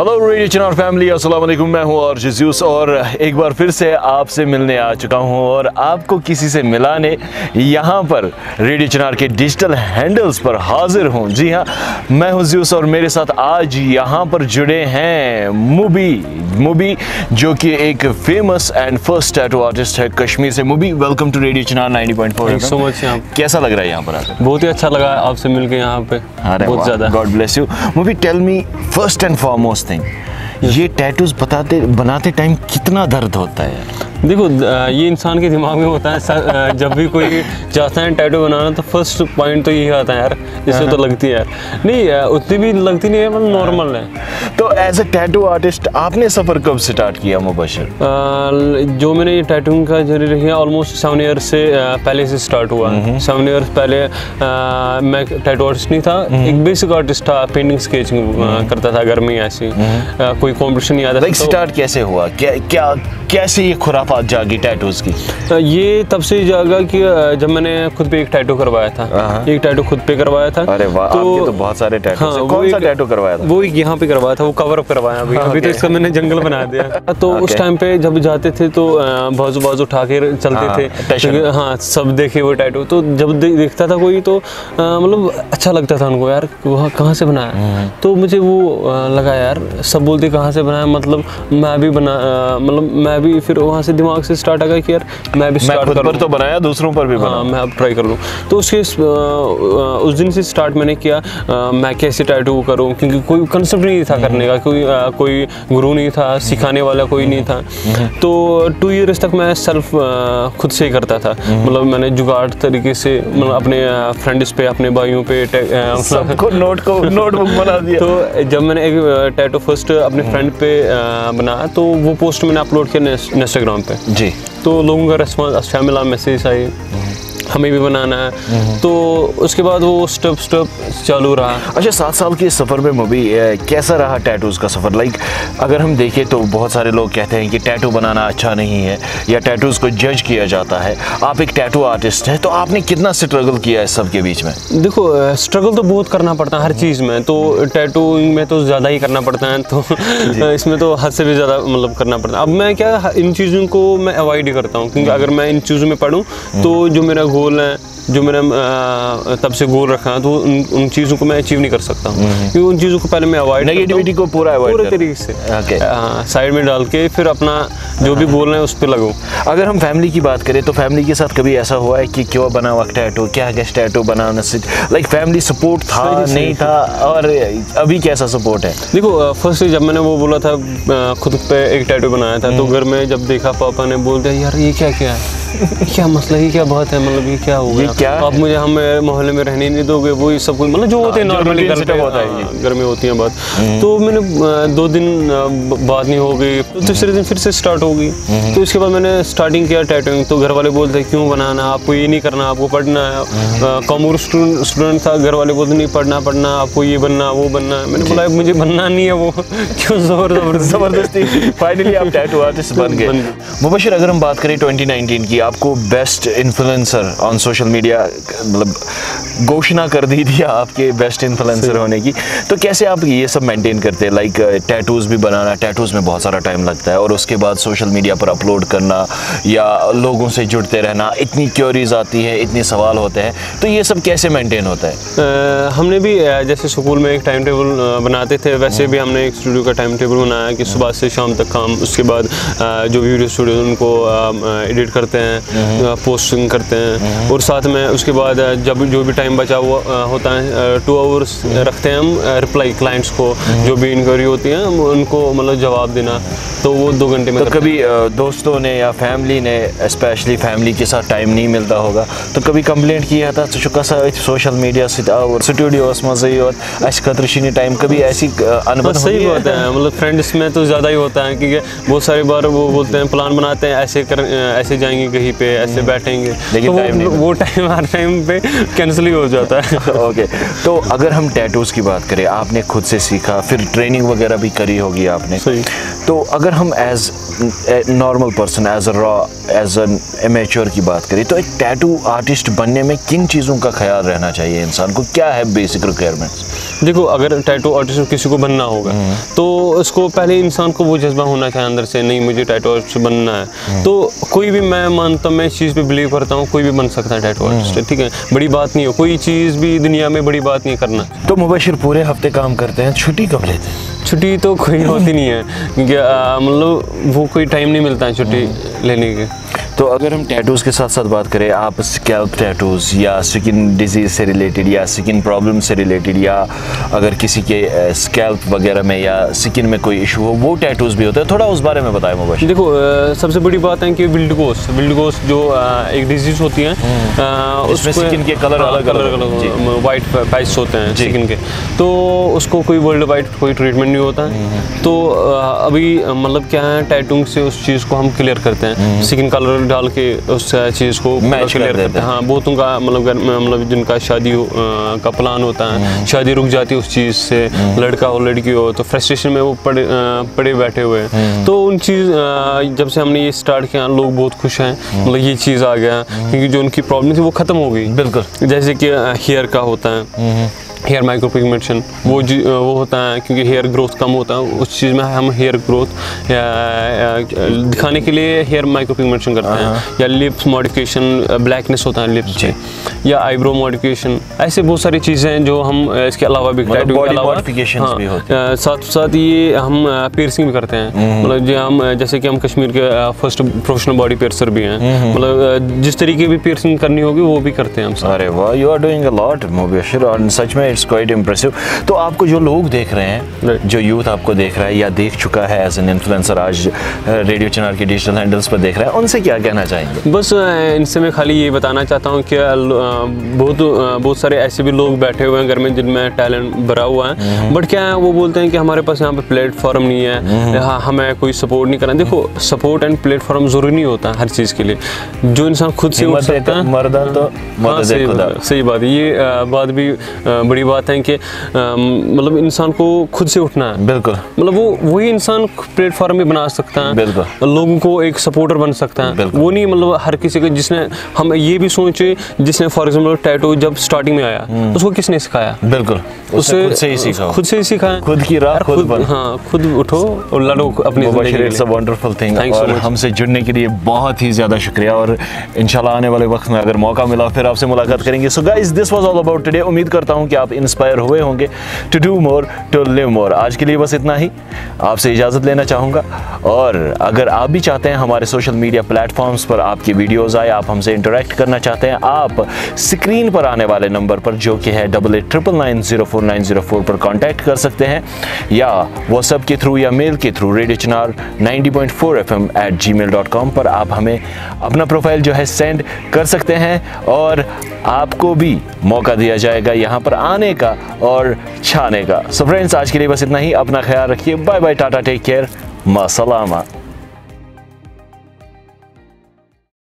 Hello radio चनार family अस्सलाम वालेकुम मैं हूँ और जजूस और एक बार फिर से आपसे मिलने आ चुका हूँ और आपको किसी से मिलाने यहाँ पर रेडियो चनार के डिजिटल हैंडल्स पर हाजिर हूँ। जी हाँ मैं हूँ ज्यूस और मेरे साथ आज यहाँ पर जुड़े हैं मुबी मुबी जो कि एक famous and first tattoo artist है कश्मीर से। मुबी वेलकम टू रेडियो चनार 90.4 सो मच कैसा लग रहा है यहाँ पर आकर बहुत ही अच्छा लगा आपसे मिलके यहाँ पे। बहुत ज़्यादा। God bless you Mubi tell me first and foremost thing ये टैटूज बताते बनाते टाइम कितना दर्द होता है देखो ये इंसान के दिमाग में होता है जब भी कोई चाहता है टैटू बनाना तो फ़र्स्ट पॉइंट तो यही आता है यार इससे तो लगती है यार। नहीं उतनी भी लगती नहीं है मतलब नॉर्मल है। तो एज ए टैटू आर्टिस्ट आपने सफ़र कब स्टार्ट किया मुबशर? जो मैंने ये टैटूइंग का ज़रिए है ऑलमोस्ट सेवन ईयर से पहले से स्टार्ट हुआ। सेवन हम्म। ईयर पहले मैं टैटू आर्टिस्ट नहीं था हम्म। एक बेसिक आर्टिस्ट था पेंटिंग स्केचिंग हम्म। करता था घर में ऐसी। कोई कॉम्पिटिशन नहीं आता स्टार्ट कैसे हुआ? क्या क्या कैसे ये खुराफात जागी टैटूज की? ये तब से जागा कि जब मैंने खुद पे एक टैटू करवाया था। हाँ। एक टैटू खुद पे करवाया था। अरे वाह तो, तो बहुत सारे टैटू हाँ, कौन सा टैटू करवाया था? वो यहाँ पे करवाया था वो कवर अप करवाया। अभी अभी तो इसका मैंने जंगल बना दिया। तो उस टाइम पे जब जाते थे तो बाजू बाजू उठा के चलते हाँ, थे। हाँ सब देखे वो टैटू तो जब देखता था कोई तो मतलब अच्छा लगता था उनको यार वहाँ कहाँ से बनाया? हम्म। तो मुझे वो लगा यार सब बोलते कहाँ से बनाया? मतलब मैं भी बना मतलब मैं भी फिर वहाँ से दिमाग से स्टार्ट आ गया कि यार मैं भी स्टार्ट कर तो बनाया दूसरों पर भी बना हाँ मैं अब ट्राई कर लूँ। तो उसके उस दिन से स्टार्ट मैंने किया मैं कैसे टैटू करूँ क्योंकि कोई कंसेप्ट नहीं था करने का कोई कोई गुरु नहीं था सिखाने वाला कोई नहीं था। तो टू ईयर्स तक मैं सेल्फ खुद से ही करता था। मतलब मैंने जुगाड़ तरीके से मतलब अपने फ्रेंड्स पे अपने भाइयों पे सबको नोट को नोटबुक बना दिया। तो जब मैंने एक टैटू फ़र्स्ट अपने फ्रेंड पे बनाया तो वो पोस्ट मैंने अपलोड किया इंस्टाग्राम पे। जी। तो लोगों का रेस्पॉन्स अच्छा मिला मैसेज आई। हमें भी बनाना है। तो उसके बाद वो स्टेप स्टेप चालू रहा। अच्छा सात साल के सफ़र में मूवी कैसा रहा टैटूज़ का सफ़र? लाइक अगर हम देखें तो बहुत सारे लोग कहते हैं कि टैटू बनाना अच्छा नहीं है या टैटूज़ को जज किया जाता है। आप एक टैटू आर्टिस्ट हैं तो आपने कितना स्ट्रगल किया है सब के बीच में? देखो स्ट्रगल तो बहुत करना पड़ता है हर चीज़ में। तो टैटूइंग में तो ज़्यादा ही करना पड़ता है तो इसमें तो हद से भी ज़्यादा मतलब करना पड़ता है। अब मैं क्या इन चीज़ों को मैं अवॉइड ही करता हूँ क्योंकि अगर मैं इन चीज़ों में पढ़ूँ तो जो मेरा गोल है। जो मैंने तब से गोल रखा है तो उन उन चीज़ों को मैं अचीव नहीं कर सकता हूँ। हम्म। क्योंकि उन चीज़ों को पहले मैं अवॉइड नेगेटिविटी को पूरा अवॉइड पूरे तरीके से। साइड में डाल के फिर अपना जो भी बोल रहे हैं उस पर लगो। अगर हम फैमिली की बात करें तो फैमिली के साथ कभी ऐसा हुआ है कि क्यों बना हुआ टैटू क्या क्या टैटू बनाने से लाइक फैमिली सपोर्ट था नहीं था। और अभी कैसा सपोर्ट है? देखो फ़र्स्ट जब मैंने वो बोला था खुद पे एक टैटू बनाया था तो हम्म। घर में जब देखा पापा ने बोल दिया यार ये क्या क्या है क्या मसला ही क्या बात है? मतलब ये क्या हो गया? क्या आप मुझे हम मोहल्ले में रहने नहीं दोगे वो सब कुछ मतलब जो होते हैं नॉर्मली घर पे होता है। घर में होती है बात हम्म। तो मैंने दो दिन बात नहीं हो गई तो तीसरे दिन फिर से स्टार्ट हो गई हम्म। तो इसके बाद मैंने स्टार्टिंग किया टैटूइंग तो घर वाले बोलते क्यों बनाना आपको ये नहीं करना आपको पढ़ना है। कॉमर्स हम्म। स्टूडेंट था घर वाले बोलते नहीं पढ़ना पढ़ना आपको ये बनना वो बनना। मैंने बोला मुझे बनना नहीं है वो क्यों ज़ोर ज़बरदस्ती। फाइनली आप टैटू आर्टिस्ट बन गए। मुबशिर अगर हम बात करें 2019 की आपको best influencer on social media मतलब घोषणा कर दी थी आपके बेस्ट इन्फ्लुएंसर होने की। तो कैसे आप ये सब मेंटेन करते हैं? लाइक टैटूज़ भी बनाना टैटूज़ में बहुत सारा टाइम लगता है और उसके बाद सोशल मीडिया पर अपलोड करना या लोगों से जुड़ते रहना इतनी क्योरीज आती है इतने सवाल होते हैं तो ये सब कैसे मेंटेन होता है? आ, हमने भी जैसे स्कूल में एक टाइम टेबल बनाते थे वैसे भी हमने एक स्टूडियो का टाइम टेबल बनाया कि सुबह से शाम तक काम उसके बाद जो वीडियो स्टूडियो उनको एडिट करते हैं पोस्टिंग करते हैं और साथ में उसके बाद जब जो भी टाइम बचा हुआ होता है टू आवर्स रखते हैं हम रिप्लाई क्लाइंट्स को जो भी इंक्वायरी होती है उनको मतलब जवाब देना तो वो दो घंटे में तो कभी दोस्तों ने या फैमिली ने स्पेशली फैमिली के साथ टाइम नहीं मिलता होगा तो कभी कंप्लेंट किया था तो सोशल मीडिया स्टूडियो खतर टाइम कभी ऐसी अनुभव सही बात है मतलब फ्रेंड्स में तो ज़्यादा ही होता है क्योंकि बहुत सारी बार वो बोलते हैं प्लान बनाते हैं ऐसे कर ऐसे जाएँगे कहीं पे ऐसे हम्म। बैठेंगे लेकिन तो वो टाइम हर टाइम पे कैंसिल ही हो जाता है। ओके तो अगर हम टैटूज़ की बात करें आपने खुद से सीखा फिर ट्रेनिंग वगैरह भी करी होगी आपने। तो अगर हम as normal person as a raw as an amateur की बात करें तो एक टैटू आर्टिस्ट बनने में किन चीज़ों का ख्याल रहना चाहिए इंसान को? क्या है बेसिक रिक्वायरमेंट्स देखो अगर टैटू आर्टिस्ट किसी को बनना होगा हम्म। तो उसको पहले इंसान को वो जज्बा होना चाहिए अंदर से नहीं मुझे टैटू आर्टिस्ट बनना है हम्म। तो कोई भी मैं मानता हूँ मैं इस चीज़ पे बिलीव करता हूँ कोई भी बन सकता है टैटू आर्टिस्ट हम्म। ठीक है बड़ी बात नहीं हो कोई चीज़ भी दुनिया में बड़ी बात नहीं करना तो मुबशिर पूरे हफ़्ते काम करते हैं छुट्टी कब लेते हैं छुट्टी तो कोई होती नहीं है क्योंकि मतलब वो कोई टाइम नहीं मिलता है छुट्टी लेने की तो अगर हम टैटूज़ के साथ साथ बात करें आप स्कैल्प टैटूज़ या स्किन डिज़ीज़ से रिलेटेड या स्किन प्रॉब्लम से रिलेटेड या अगर किसी के स्कैल्प वगैरह में या स्किन में कोई इशू हो वो टैटूज़ भी होते हैं। थोड़ा उस बारे में बताएँ मोबाइल। देखो सबसे बड़ी बात है कि विल्डगोस विल्डगोस जो एक डिज़ीज़ होती है हम्म। उसमें स्किन के कलर अलग अलग अलग वाइट पैच होते हैं स्किन के। तो उसको कोई वर्ल्ड वाइड कोई ट्रीटमेंट नहीं होता। है हम्म। तो अभी मतलब क्या है टैटूंग से उस चीज़ को हम क्लियर करते हैं। स्किन हम्म। कलर डाल के उस चीज़ को मैच क्लियर करते हैं। हाँ। बहुतों का मतलब मतलब जिनका शादी का प्लान होता है हम्म। शादी रुक जाती है उस चीज़ से हम्म। लड़का हो लड़की हो तो फ्रस्ट्रेशन में वो पड़े पड़े बैठे हुए हैं। तो उन चीज़ जब से हमने ये स्टार्ट किया लोग बहुत खुश हैं मतलब ये चीज़ आ गया क्योंकि जो उनकी प्रॉब्लम थी वो ख़त्म हो गई। बिल्कुल। जैसे कि हेयर का होता है। हेयर माइक्रो पिगमेंटेशन वो वो होता है क्योंकि हेयर ग्रोथ कम होता है उस चीज़ में हम हेयर ग्रोथ दिखाने के लिए हेयर माइक्रो पिगमेंटेशन करते हैं। हाँ। या लिप्स मॉडिफिकेशन ब्लैकनेस होता है लिप्स से या आईब्रो मॉडिफिकेशन ऐसे बहुत सारी चीज़ें हैं जो हम इसके अलावा भी मतलब हाँ, साथ साथ ये हम पियर्सिंग भी करते हैं। हम्म। मतलब जो हम जैसे कि हम कश्मीर के फ़र्स्ट प्रोफेशनल बॉडी पियर्सर भी हैं। हम्म। मतलब जिस तरीके भी पियर्सिंग करनी होगी वो भी करते हैं हम अरे वाह you are doing a lot Mubashir. और सच में इट्स क्वाइट इम्प्रेसिव तो आपको जो लोग देख रहे हैं जो यूथ आपको देख रहा है या देख चुका है एज एन इन्फ्लुएंसर आज रेडियो चैनल के डिजिटल हैंडल्स पर देख रहा है उनसे क्या कहना चाहेंगे? बस इनसे मैं खाली ये बताना चाहता हूँ कि बहुत बहुत सारे ऐसे भी लोग बैठे हुए हैं घर में जिनमें टैलेंट भरा हुआ है। But hmm. क्या है वो बोलते हैं कि हमारे पास यहाँ पे प्लेटफॉर्म नहीं है। हम्म। हाँ हमें कोई सपोर्ट नहीं करना। देखो सपोर्ट एंड प्लेटफॉर्म ज़रूरी नहीं होता हर चीज़ के लिए। जो इंसान खुद से उठ सकता है। मर्दा तो हाँ, सही बात ये बात भी बड़ी बात है कि मतलब इंसान को खुद से उठना है। बिल्कुल। मतलब वो वही इंसान प्लेटफॉर्म भी बना सकता है। बिल्कुल। लोगों को एक सपोर्टर बन सकता है। वो नहीं मतलब हर किसी को जिसने हम ये भी सोचे जिसने फॉर एग्ज़ाम्पल टैटू जब स्टार्टिंग में आया हम्म। उसको किसने सिखाया? बिल्कुल। उससे खुद से ही सीखा। खुद से ही सीखा खुद की राह खुद, खुद हाँ खुद उठो और लड़ो अपनी वंडरफुल थिंग और हमसे जुड़ने के लिए बहुत ही ज़्यादा शुक्रिया। और इंशाल्लाह आने वाले वक्त में अगर मौका मिला फिर आपसे मुलाकात करेंगे। So guys this was all about today उम्मीद करता हूँ कि आप इंस्पायर हुए होंगे to do more to live more आज के लिए बस इतना ही। आपसे इजाज़त लेना चाहूँगा। और अगर आप भी चाहते हैं हमारे सोशल मीडिया प्लेटफॉर्म्स पर आपकी वीडियोज़ आए, आप हमसे इंटरेक्ट करना चाहते हैं, आप स्क्रीन पर आने वाले नंबर पर, जो कि है double eight triple nine zero four nine zero four पर कॉन्टैक्ट कर सकते हैं। या व्हाट्सएप के थ्रू या मेल के through radio Chinar ninety point four F M at G mail dot com पर आप हमें अपना प्रोफ़ाइल जो है सेंड कर सकते हैं। और आपको भी मौका दिया जाएगा यहाँ पर आने का और छाने का सो फ्रेंड्स आज के लिए बस इतना ही। अपना ख्याल रखिए। Bye bye tata take care मासलामा